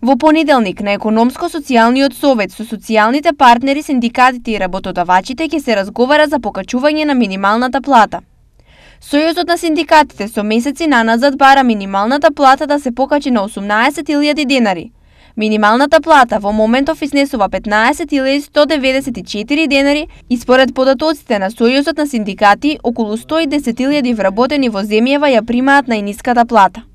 Во понеделник на Економско-социјалниот совет со социјалните партнери, синдикатите и работодавачите ќе се разговара за покачување на минималната плата. Сојузот на синдикатите со месеци наназад бара минималната плата да се покачи на 18.000 денари. Минималната плата во моментов изнесува 15.194 денари и според податоците на Сојузот на синдикати, околу 110.000 вработени во земјава ја примаат најниската плата.